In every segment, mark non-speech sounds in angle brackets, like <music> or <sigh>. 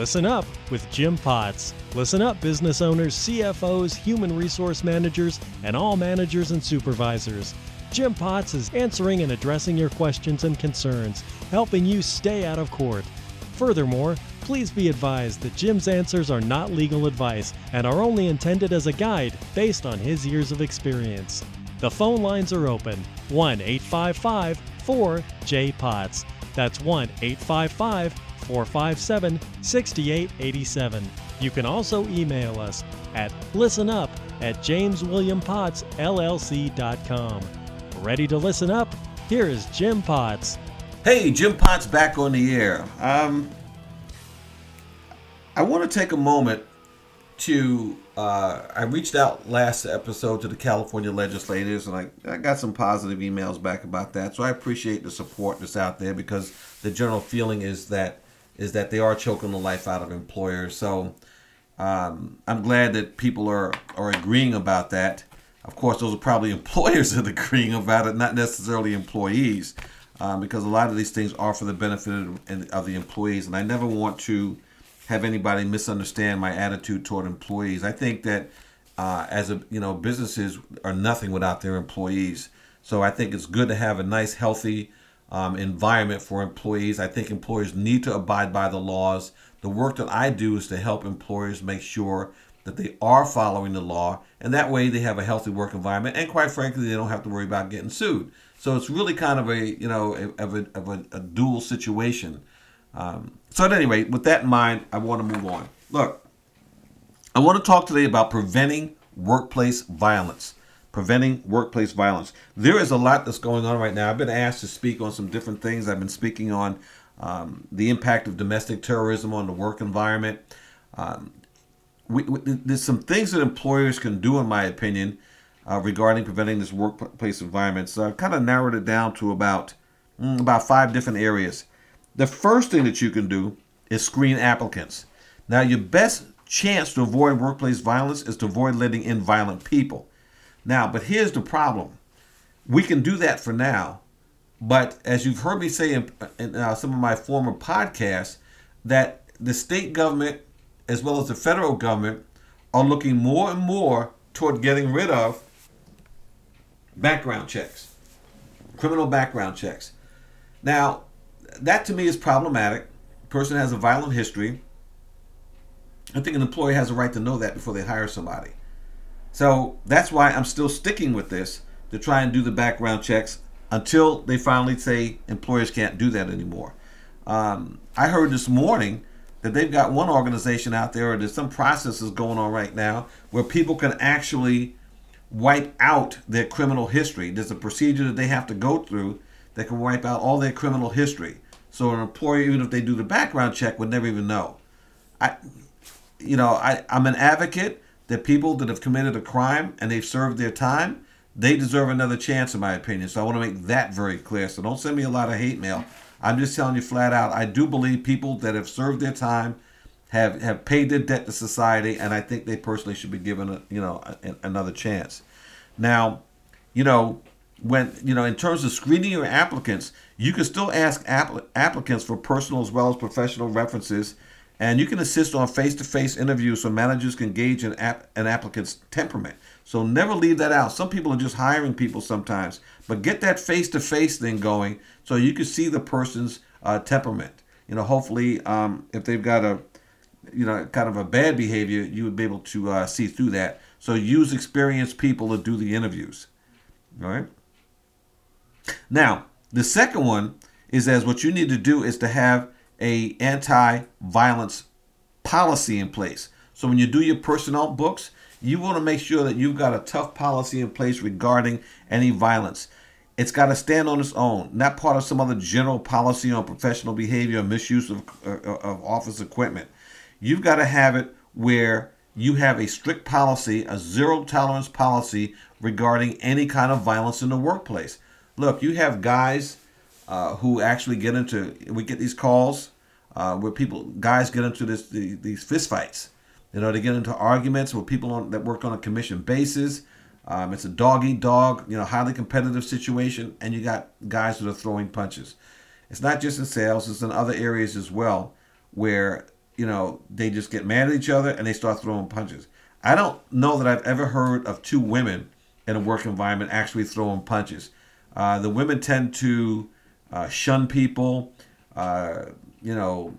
Listen Up with Jim Potts. Listen up, business owners, CFOs, human resource managers, and all managers and supervisors. Jim Potts is answering and addressing your questions and concerns, helping you stay out of court. Furthermore, please be advised that Jim's answers are not legal advice and are only intended as a guide based on his years of experience. The phone lines are open 1 855 4 J Potts. That's 1 855 457 6887. You can also email us at listenup at jameswilliampottsllc.com. Ready to listen up? Here is Jim Potts. Hey, Jim Potts back on the air. Um, I want to take a moment to. Uh, I reached out last episode to the California legislators, and I, I got some positive emails back about that. So I appreciate the support that's out there because the general feeling is that is that they are choking the life out of employers. So um, I'm glad that people are are agreeing about that. Of course, those are probably <laughs> employers that are agreeing about it, not necessarily employees, um, because a lot of these things are for the benefit of, of the employees. And I never want to have anybody misunderstand my attitude toward employees. I think that uh, as a you know businesses are nothing without their employees. So I think it's good to have a nice, healthy um, environment for employees. I think employers need to abide by the laws. The work that I do is to help employers make sure that they are following the law, and that way they have a healthy work environment, and quite frankly, they don't have to worry about getting sued. So it's really kind of a you know of a, of a, a dual situation. Um, so at any rate, with that in mind, I want to move on. Look, I want to talk today about preventing workplace violence preventing workplace violence. There is a lot that's going on right now. I've been asked to speak on some different things. I've been speaking on um, the impact of domestic terrorism on the work environment. Um, we, we, there's some things that employers can do, in my opinion, uh, regarding preventing this workplace environment. So I've kind of narrowed it down to about mm, about five different areas. The first thing that you can do is screen applicants. Now, your best chance to avoid workplace violence is to avoid letting in violent people. Now, but here's the problem. We can do that for now, but as you've heard me say in, in uh, some of my former podcasts, that the state government as well as the federal government are looking more and more toward getting rid of background checks, criminal background checks. Now, that to me is problematic. A person has a violent history. I think an employer has a right to know that before they hire somebody. So that's why I'm still sticking with this to try and do the background checks until they finally say employers can't do that anymore. Um, I heard this morning that they've got one organization out there, or there's some processes going on right now where people can actually wipe out their criminal history. There's a procedure that they have to go through that can wipe out all their criminal history. So an employer, even if they do the background check, would never even know. I, you know, I, I'm an advocate that people that have committed a crime and they've served their time, they deserve another chance, in my opinion. So I want to make that very clear. So don't send me a lot of hate mail. I'm just telling you flat out, I do believe people that have served their time have have paid their debt to society, and I think they personally should be given a you know a, another chance. Now, you know when you know in terms of screening your applicants, you can still ask app- applicants for personal as well as professional references and you can assist on face-to-face interviews so managers can gauge an, app, an applicant's temperament. So never leave that out. Some people are just hiring people sometimes, but get that face-to-face thing going so you can see the person's uh, temperament. You know, hopefully, um, if they've got a, you know, kind of a bad behavior, you would be able to uh, see through that. So use experienced people to do the interviews. All right. Now, the second one is as what you need to do is to have a anti-violence policy in place. So when you do your personnel books, you want to make sure that you've got a tough policy in place regarding any violence. It's got to stand on its own, not part of some other general policy on professional behavior or misuse of, uh, of office equipment. You've got to have it where you have a strict policy, a zero tolerance policy regarding any kind of violence in the workplace. Look, you have guys uh, who actually get into we get these calls uh, where people guys get into this the, these fist fights you know they get into arguments with people on, that work on a commission basis um, it's a dog eat dog you know highly competitive situation and you got guys that are throwing punches it's not just in sales it's in other areas as well where you know, they just get mad at each other and they start throwing punches. I don't know that I've ever heard of two women in a work environment actually throwing punches. Uh, the women tend to uh, shun people, uh, you know,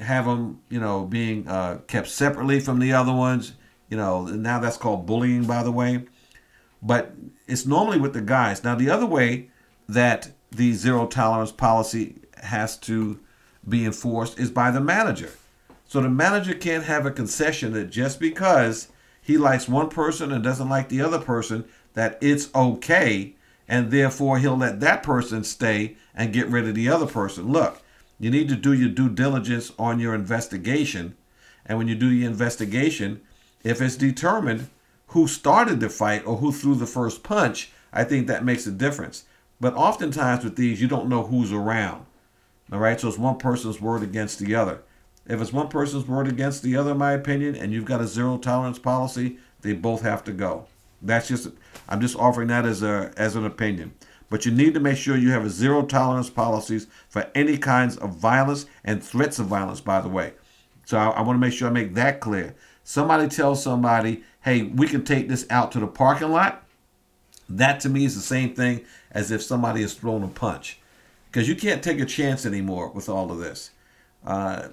have them, you know, being uh, kept separately from the other ones. You know, now that's called bullying, by the way. But it's normally with the guys. Now, the other way that the zero tolerance policy has to be enforced is by the manager. So the manager can't have a concession that just because he likes one person and doesn't like the other person, that it's okay, and therefore he'll let that person stay and get rid of the other person. Look, you need to do your due diligence on your investigation. And when you do the investigation, if it's determined who started the fight or who threw the first punch, I think that makes a difference. But oftentimes with these, you don't know who's around. All right, so it's one person's word against the other. If it's one person's word against the other, in my opinion, and you've got a zero tolerance policy, they both have to go. That's just I'm just offering that as a as an opinion. But you need to make sure you have a zero tolerance policies for any kinds of violence and threats of violence, by the way. So I, I want to make sure I make that clear. Somebody tells somebody, hey, we can take this out to the parking lot. That to me is the same thing as if somebody has thrown a punch. Because you can't take a chance anymore with all of this. Uh,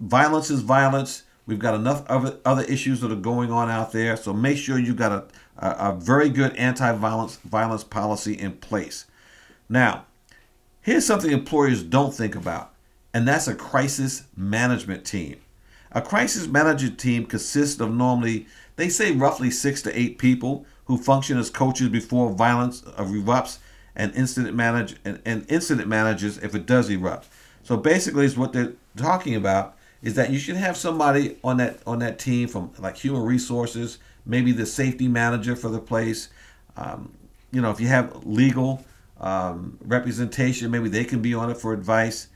violence is violence. We've got enough other, other issues that are going on out there. So make sure you've got a, a, a very good anti-violence violence policy in place. Now, here's something employers don't think about, and that's a crisis management team. A crisis management team consists of normally, they say roughly six to eight people who function as coaches before violence erupts and incident manage and, and incident managers if it does erupt. So basically, is what they're talking about is that you should have somebody on that on that team from like human resources, maybe the safety manager for the place. Um, you know, if you have legal um, representation, maybe they can be on it for advice.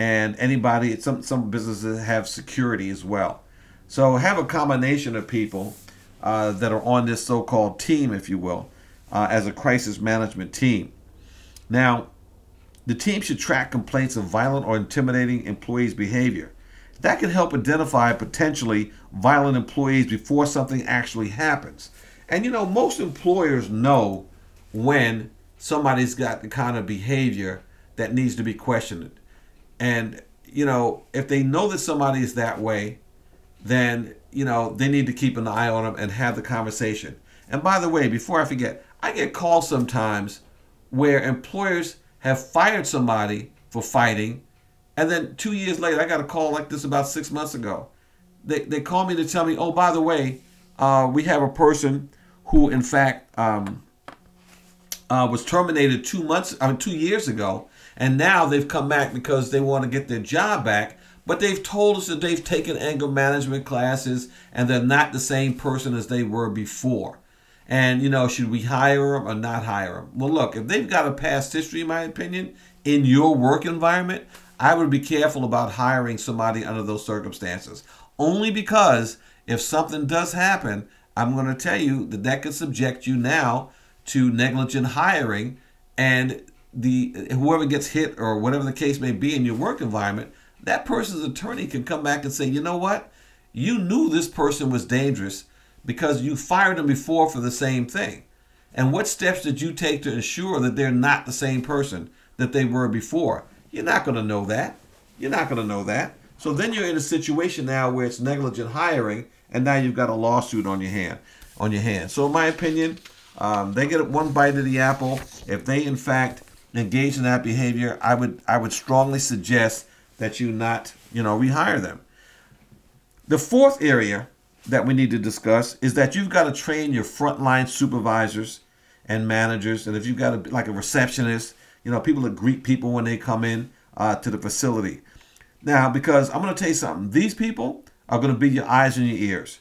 And anybody, some some businesses have security as well. So have a combination of people uh, that are on this so-called team, if you will, uh, as a crisis management team. Now, the team should track complaints of violent or intimidating employees' behavior. That can help identify potentially violent employees before something actually happens. And you know, most employers know when somebody's got the kind of behavior that needs to be questioned. And you know, if they know that somebody is that way, then you know they need to keep an eye on them and have the conversation. And by the way, before I forget, I get calls sometimes where employers have fired somebody for fighting and then two years later, I got a call like this about six months ago. They, they called me to tell me, oh, by the way, uh, we have a person who, in fact, um, uh, was terminated two months, I mean, two years ago, and now they've come back because they want to get their job back. But they've told us that they've taken anger management classes and they're not the same person as they were before. And, you know, should we hire them or not hire them? Well, look, if they've got a past history, in my opinion, in your work environment, I would be careful about hiring somebody under those circumstances. Only because if something does happen, I'm going to tell you that that could subject you now to negligent hiring and the whoever gets hit or whatever the case may be in your work environment, that person's attorney can come back and say, "You know what? You knew this person was dangerous because you fired them before for the same thing. And what steps did you take to ensure that they're not the same person that they were before?" You're not going to know that. You're not going to know that. So then you're in a situation now where it's negligent hiring, and now you've got a lawsuit on your hand. On your hand. So in my opinion, um, they get one bite of the apple. If they in fact engage in that behavior, I would I would strongly suggest that you not you know rehire them. The fourth area that we need to discuss is that you've got to train your frontline supervisors and managers, and if you've got a, like a receptionist you know, people that greet people when they come in uh, to the facility. Now, because I'm going to tell you something, these people are going to be your eyes and your ears.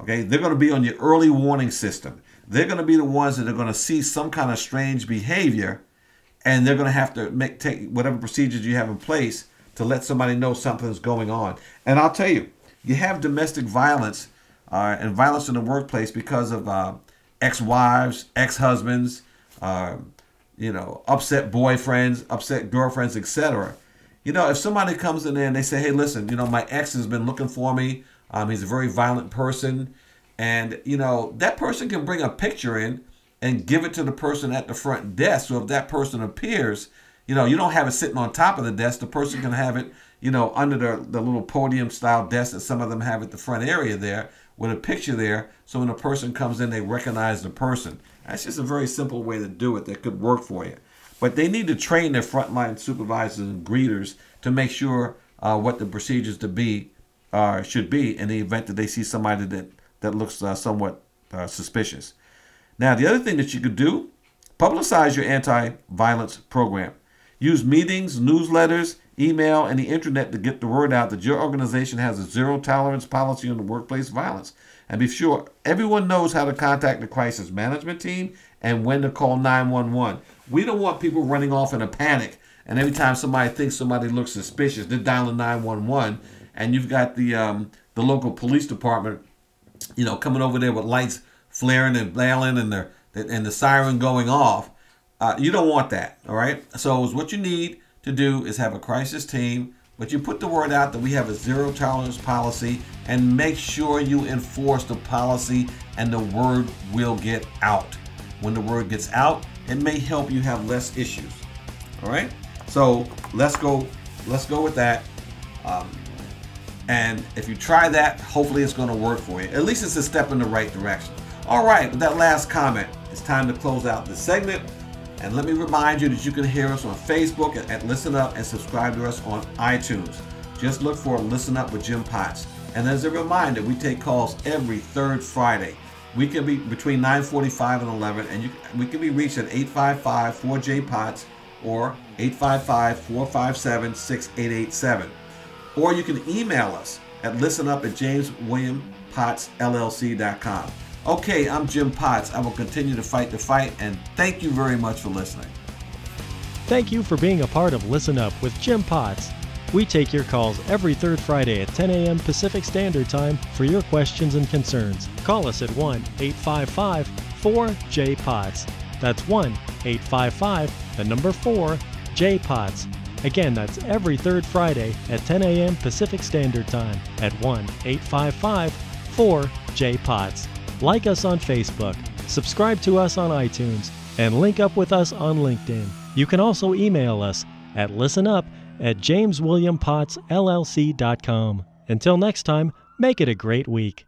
Okay, they're going to be on your early warning system. They're going to be the ones that are going to see some kind of strange behavior, and they're going to have to make take whatever procedures you have in place to let somebody know something's going on. And I'll tell you, you have domestic violence uh, and violence in the workplace because of uh, ex-wives, ex-husbands, uh, you know, upset boyfriends, upset girlfriends, etc. You know, if somebody comes in there and they say, "Hey, listen, you know, my ex has been looking for me. Um, he's a very violent person," and you know, that person can bring a picture in and give it to the person at the front desk. So if that person appears, you know, you don't have it sitting on top of the desk. The person can have it, you know, under the, the little podium style desk that some of them have at the front area there with a picture there. So when a person comes in, they recognize the person. That's just a very simple way to do it that could work for you. But they need to train their frontline supervisors and greeters to make sure uh, what the procedures to be uh, should be in the event that they see somebody that, that looks uh, somewhat uh, suspicious. Now, the other thing that you could do, publicize your anti-violence program. Use meetings, newsletters, email, and the internet to get the word out that your organization has a zero tolerance policy on the workplace violence. And be sure everyone knows how to contact the crisis management team and when to call 911. We don't want people running off in a panic. And every time somebody thinks somebody looks suspicious, they're dialing 911. And you've got the um, the local police department, you know, coming over there with lights flaring and blailing and the and the siren going off. Uh, you don't want that, all right? So it's what you need to do is have a crisis team, but you put the word out that we have a zero tolerance policy and make sure you enforce the policy and the word will get out. When the word gets out, it may help you have less issues. All right? So let's go let's go with that. Um, and if you try that, hopefully it's going to work for you. At least it's a step in the right direction. All right, with that last comment, it's time to close out this segment. And let me remind you that you can hear us on Facebook at, at Listen Up and subscribe to us on iTunes. Just look for Listen Up with Jim Potts. And as a reminder, we take calls every third Friday. We can be between 9:45 and 11, and you, we can be reached at 855-4J Potts or 855-457-6887. Or you can email us at listenup at jameswilliampottsllc.com. Okay, I'm Jim Potts. I will continue to fight the fight, and thank you very much for listening. Thank you for being a part of Listen Up with Jim Potts. We take your calls every third Friday at 10 a.m. Pacific Standard Time for your questions and concerns. Call us at 1 855 4J Potts. That's 1 855 the number 4 J Potts. Again, that's every third Friday at 10 a.m. Pacific Standard Time at 1 855 4J Potts like us on Facebook, subscribe to us on iTunes, and link up with us on LinkedIn. You can also email us at listenup at jameswilliampottsllc.com. Until next time, make it a great week.